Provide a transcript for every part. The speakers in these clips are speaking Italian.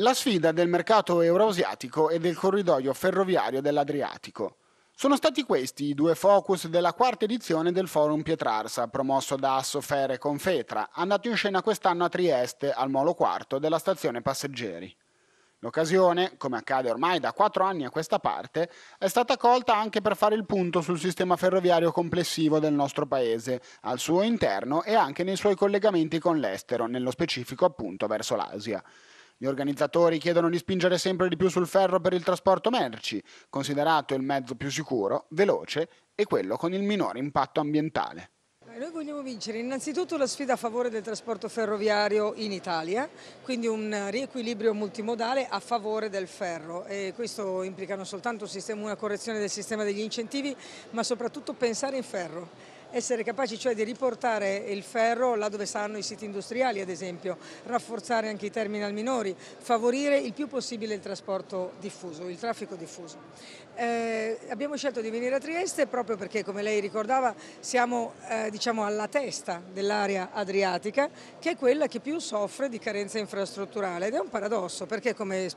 La sfida del mercato euroasiatico e del corridoio ferroviario dell'Adriatico. Sono stati questi i due focus della quarta edizione del Forum Pietrarsa, promosso da Assofere Confetra, andato in scena quest'anno a Trieste, al molo quarto della stazione passeggeri. L'occasione, come accade ormai da quattro anni a questa parte, è stata colta anche per fare il punto sul sistema ferroviario complessivo del nostro paese, al suo interno e anche nei suoi collegamenti con l'estero, nello specifico appunto verso l'Asia. Gli organizzatori chiedono di spingere sempre di più sul ferro per il trasporto merci, considerato il mezzo più sicuro, veloce e quello con il minore impatto ambientale. Noi vogliamo vincere innanzitutto la sfida a favore del trasporto ferroviario in Italia, quindi un riequilibrio multimodale a favore del ferro. E questo implica non soltanto una correzione del sistema degli incentivi ma soprattutto pensare in ferro essere capaci cioè di riportare il ferro là dove stanno i siti industriali ad esempio, rafforzare anche i terminal minori, favorire il più possibile il trasporto diffuso, il traffico diffuso. Eh, abbiamo scelto di venire a Trieste proprio perché come lei ricordava siamo eh, diciamo alla testa dell'area adriatica che è quella che più soffre di carenza infrastrutturale ed è un paradosso perché come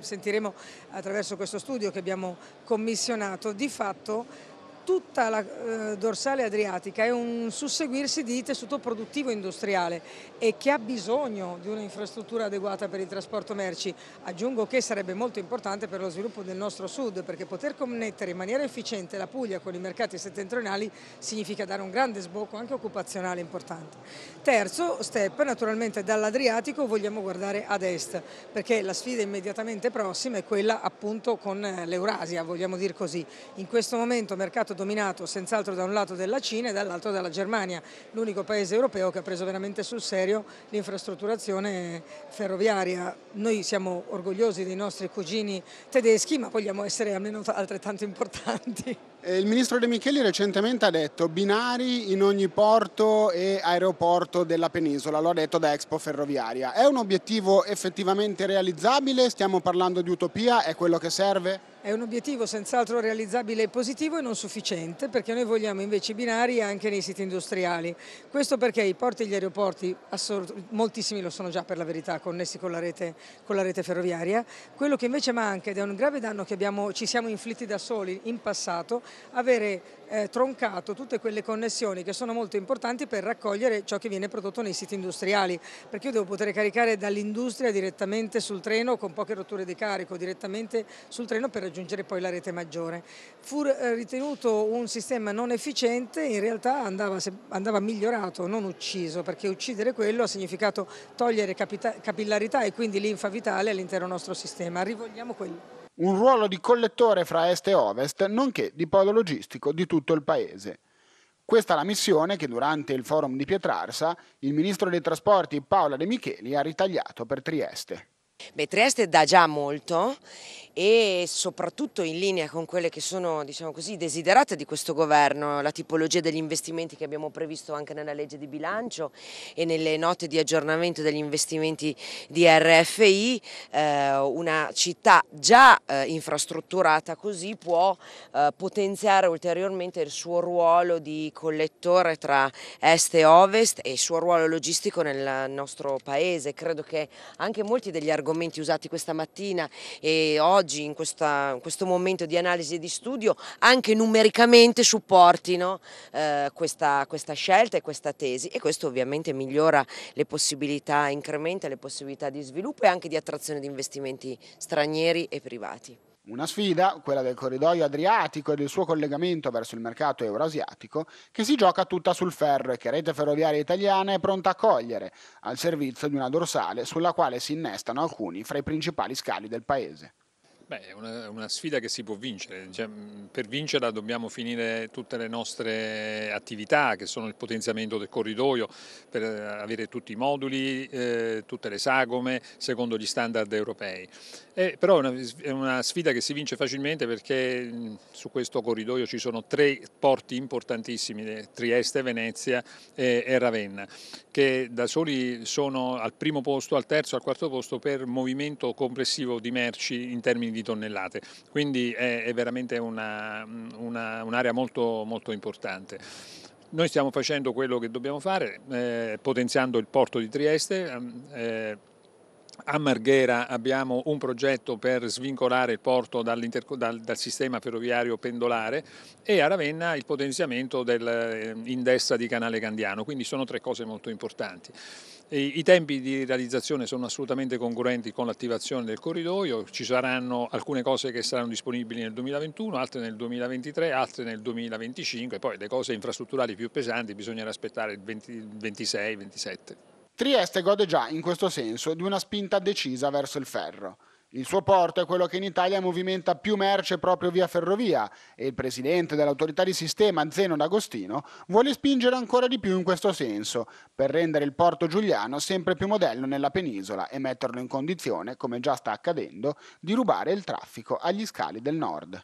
sentiremo attraverso questo studio che abbiamo commissionato di fatto tutta la eh, dorsale adriatica è un susseguirsi di tessuto produttivo industriale e che ha bisogno di un'infrastruttura adeguata per il trasporto merci. Aggiungo che sarebbe molto importante per lo sviluppo del nostro sud perché poter connettere in maniera efficiente la Puglia con i mercati settentrionali significa dare un grande sbocco anche occupazionale importante. Terzo step, naturalmente dall'Adriatico vogliamo guardare ad est perché la sfida immediatamente prossima è quella appunto con l'Eurasia, vogliamo dire così. In questo momento mercato dominato senz'altro da un lato dalla Cina e dall'altro dalla Germania, l'unico paese europeo che ha preso veramente sul serio l'infrastrutturazione ferroviaria. Noi siamo orgogliosi dei nostri cugini tedeschi ma vogliamo essere almeno altrettanto importanti. Il ministro De Micheli recentemente ha detto binari in ogni porto e aeroporto della penisola, lo ha detto da Expo Ferroviaria. È un obiettivo effettivamente realizzabile? Stiamo parlando di utopia? È quello che serve? È un obiettivo senz'altro realizzabile e positivo e non sufficiente perché noi vogliamo invece binari anche nei siti industriali. Questo perché i porti e gli aeroporti, moltissimi lo sono già per la verità, connessi con la rete, con la rete ferroviaria. Quello che invece manca ed è un grave danno che abbiamo, ci siamo inflitti da soli in passato, avere eh, troncato tutte quelle connessioni che sono molto importanti per raccogliere ciò che viene prodotto nei siti industriali. Perché io devo poter caricare dall'industria direttamente sul treno con poche rotture di carico, direttamente sul treno per raggiungere poi la rete maggiore. Fu eh, ritenuto un sistema non efficiente, in realtà andava, andava migliorato, non ucciso, perché uccidere quello ha significato togliere capillarità e quindi linfa vitale all'intero nostro sistema. Rivogliamo quello. Un ruolo di collettore fra est e ovest, nonché di polo logistico di tutto il paese. Questa è la missione che durante il forum di Pietrarsa il ministro dei trasporti Paola De Micheli ha ritagliato per Trieste. Beh, Trieste dà già molto e soprattutto in linea con quelle che sono diciamo così, desiderate di questo governo, la tipologia degli investimenti che abbiamo previsto anche nella legge di bilancio e nelle note di aggiornamento degli investimenti di RFI, eh, una città già eh, infrastrutturata così può eh, potenziare ulteriormente il suo ruolo di collettore tra est e ovest e il suo ruolo logistico nel nostro paese. Credo che anche molti degli argomenti argomenti usati questa mattina e oggi in, questa, in questo momento di analisi e di studio anche numericamente supportino eh, questa, questa scelta e questa tesi e questo ovviamente migliora le possibilità, incrementa le possibilità di sviluppo e anche di attrazione di investimenti stranieri e privati. Una sfida, quella del corridoio adriatico e del suo collegamento verso il mercato euroasiatico, che si gioca tutta sul ferro e che Rete Ferroviaria Italiana è pronta a cogliere, al servizio di una dorsale sulla quale si innestano alcuni fra i principali scali del paese. Beh, è una, una, sfida che si può vincere, cioè, per vincerla dobbiamo finire tutte le nostre attività che sono il potenziamento del corridoio per avere tutti i moduli, eh, tutte le sagome secondo gli standard europei. Eh, però è una, è una, sfida che si vince facilmente perché su questo corridoio ci sono tre porti importantissimi, Trieste, Venezia e, e Ravenna, che da soli sono al primo posto, al terzo, al quarto posto per movimento complessivo di merci in termini di tonnellate, quindi è, è veramente un'area un molto, molto importante. Noi stiamo facendo quello che dobbiamo fare, eh, potenziando il porto di Trieste, eh, A Marghera abbiamo un progetto per svincolare il porto dal, dal, sistema ferroviario pendolare e a Ravenna il potenziamento eh, in destra di Canale Candiano, quindi sono tre cose molto importanti. I tempi di realizzazione sono assolutamente congruenti con l'attivazione del corridoio, ci saranno alcune cose che saranno disponibili nel 2021, altre nel 2023, altre nel 2025, poi le cose infrastrutturali più pesanti bisognerà aspettare il 26-27. Trieste gode già, in questo senso, di una spinta decisa verso il ferro. Il suo porto è quello che in Italia movimenta più merce proprio via ferrovia e il presidente dell'autorità di sistema Zeno D'Agostino vuole spingere ancora di più in questo senso per rendere il porto giuliano sempre più modello nella penisola e metterlo in condizione, come già sta accadendo, di rubare il traffico agli scali del nord.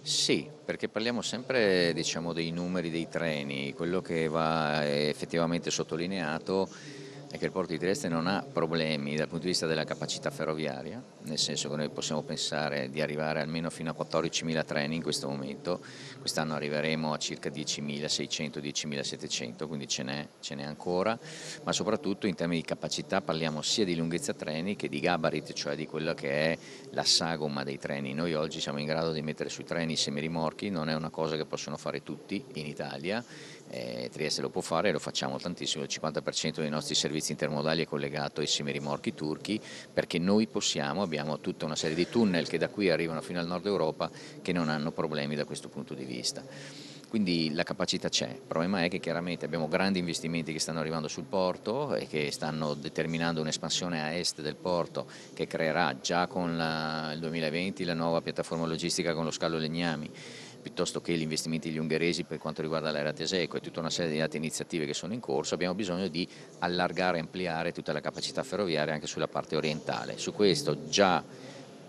Sì, perché parliamo sempre diciamo, dei numeri dei treni, quello che va effettivamente sottolineato è che il porto di Trieste non ha problemi dal punto di vista della capacità ferroviaria, nel senso che noi possiamo pensare di arrivare almeno fino a 14.000 treni in questo momento, quest'anno arriveremo a circa 10.600, 10.700, quindi ce n'è, ancora, ma soprattutto in termini di capacità parliamo sia di lunghezza treni che di gabarit, cioè di quello che è la sagoma dei treni. Noi oggi siamo in grado di mettere sui treni i semirimorchi, non è una cosa che possono fare tutti in Italia, eh, Trieste lo può fare lo facciamo tantissimo, il 50% dei nostri servizi intermodali è collegato ai semirimorchi turchi perché noi possiamo, abbiamo tutta una serie di tunnel che da qui arrivano fino al nord Europa che non hanno problemi da questo punto di vista. Quindi la capacità c'è, il problema è che chiaramente abbiamo grandi investimenti che stanno arrivando sul porto e che stanno determinando un'espansione a est del porto che creerà già con la, il 2020 la nuova piattaforma logistica con lo scalo Legnami piuttosto che gli investimenti degli ungheresi per quanto riguarda l'area Teseco e tutta una serie di altre iniziative che sono in corso, abbiamo bisogno di allargare e ampliare tutta la capacità ferroviaria anche sulla parte orientale. Su questo già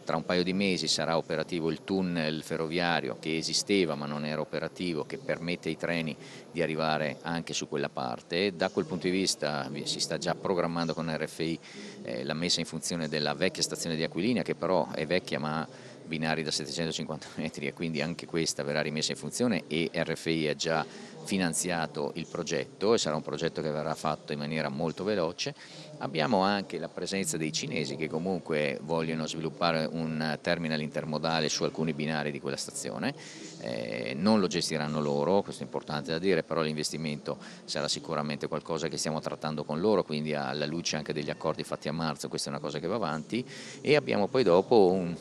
tra un paio di mesi sarà operativo il tunnel ferroviario che esisteva ma non era operativo, che permette ai treni di arrivare anche su quella parte. Da quel punto di vista si sta già programmando con RFI eh, la messa in funzione della vecchia stazione di Aquilina, che però è vecchia ma binari da 750 metri e quindi anche questa verrà rimessa in funzione e RFI ha già finanziato il progetto e sarà un progetto che verrà fatto in maniera molto veloce. Abbiamo anche la presenza dei cinesi che comunque vogliono sviluppare un terminal intermodale su alcuni binari di quella stazione, eh, non lo gestiranno loro, questo è importante da dire, però l'investimento sarà sicuramente qualcosa che stiamo trattando con loro, quindi alla luce anche degli accordi fatti a marzo questa è una cosa che va avanti e abbiamo poi dopo un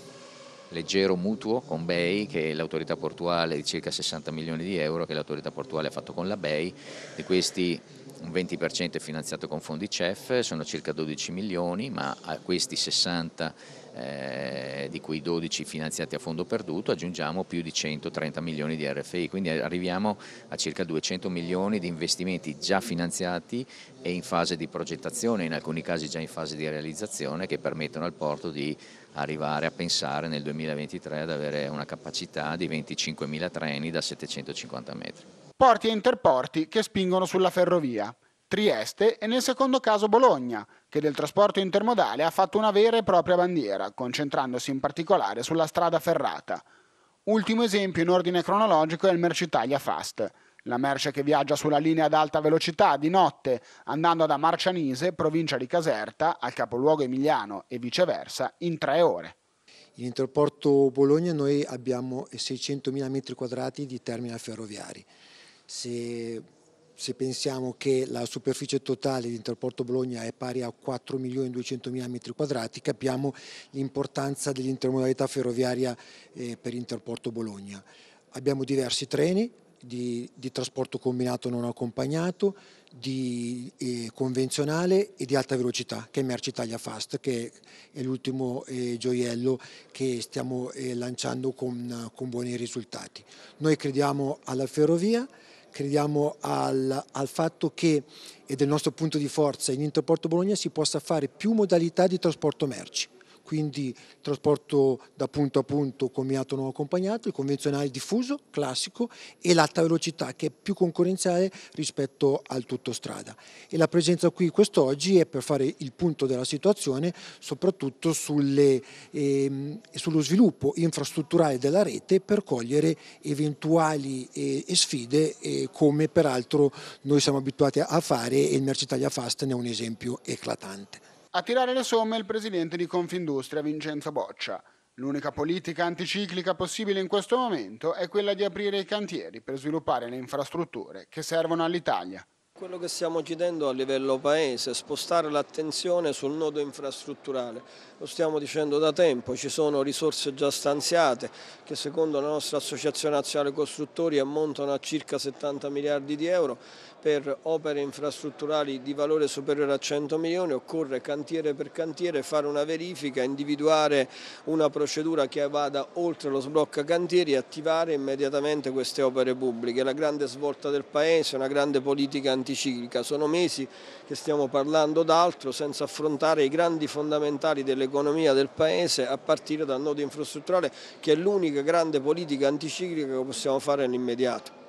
leggero mutuo con BEI che l'autorità portuale di circa 60 milioni di euro che l'autorità portuale ha fatto con la BEI, di questi un 20% è finanziato con fondi CEF, sono circa 12 milioni, ma a questi 60 eh, di cui 12 finanziati a fondo perduto aggiungiamo più di 130 milioni di RFI, quindi arriviamo a circa 200 milioni di investimenti già finanziati e in fase di progettazione, in alcuni casi già in fase di realizzazione, che permettono al porto di arrivare a pensare nel 2023 ad avere una capacità di 25.000 treni da 750 metri. Porti e interporti che spingono sulla ferrovia. Trieste e nel secondo caso Bologna, che del trasporto intermodale ha fatto una vera e propria bandiera, concentrandosi in particolare sulla strada ferrata. Ultimo esempio in ordine cronologico è il Mercitalia Fast, la merce che viaggia sulla linea ad alta velocità di notte andando da Marcianise, provincia di Caserta, al capoluogo emiliano e viceversa, in tre ore. In Interporto Bologna noi abbiamo 600.000 metri quadrati di terminal ferroviari. Se, se, pensiamo che la superficie totale di Interporto Bologna è pari a 4.200.000 metri quadrati, capiamo l'importanza dell'intermodalità ferroviaria eh, per Interporto Bologna. Abbiamo diversi treni, di, di trasporto combinato non accompagnato, di eh, convenzionale e di alta velocità, che è Merci Italia Fast, che è l'ultimo eh, gioiello che stiamo eh, lanciando con, con, buoni risultati. Noi crediamo alla ferrovia, crediamo al, al fatto che, e del nostro punto di forza, in Interporto Bologna si possa fare più modalità di trasporto merci quindi trasporto da punto a punto combinato non accompagnato, il convenzionale diffuso, classico e l'alta velocità che è più concorrenziale rispetto al tutto strada. E la presenza qui quest'oggi è per fare il punto della situazione soprattutto sulle, ehm, sullo sviluppo infrastrutturale della rete per cogliere eventuali eh, sfide eh, come peraltro noi siamo abituati a fare e il Mercitalia Fast ne è un esempio eclatante. A tirare le somme il presidente di Confindustria Vincenzo Boccia. L'unica politica anticiclica possibile in questo momento è quella di aprire i cantieri per sviluppare le infrastrutture che servono all'Italia. Quello che stiamo chiedendo a livello paese è spostare l'attenzione sul nodo infrastrutturale. Lo stiamo dicendo da tempo, ci sono risorse già stanziate che secondo la nostra Associazione Nazionale Costruttori ammontano a circa 70 miliardi di euro per opere infrastrutturali di valore superiore a 100 milioni, occorre cantiere per cantiere fare una verifica, individuare una procedura che vada oltre lo sblocca cantieri e attivare immediatamente queste opere pubbliche. La grande svolta del Paese, una grande politica anticiclica anticiclica, sono mesi che stiamo parlando d'altro senza affrontare i grandi fondamentali dell'economia del Paese a partire dal nodo infrastrutturale che è l'unica grande politica anticiclica che possiamo fare nell'immediato.